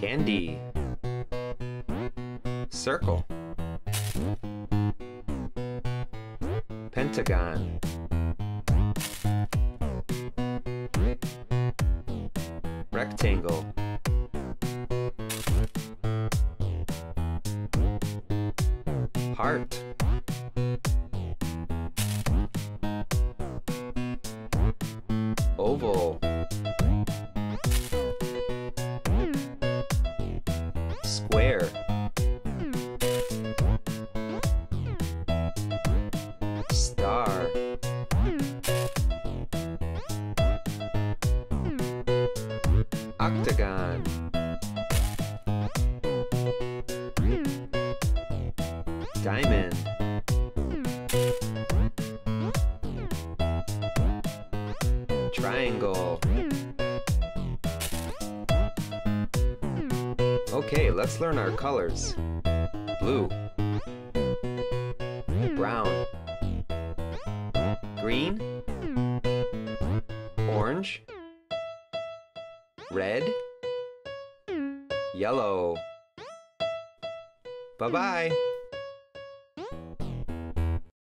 Candy. Circle. Pentagon. Rectangle. Heart. Oval. Octagon. Diamond. Triangle. Okay, let's learn our colors. Blue. Brown. Green. Orange. Red. Yellow. Bye-bye.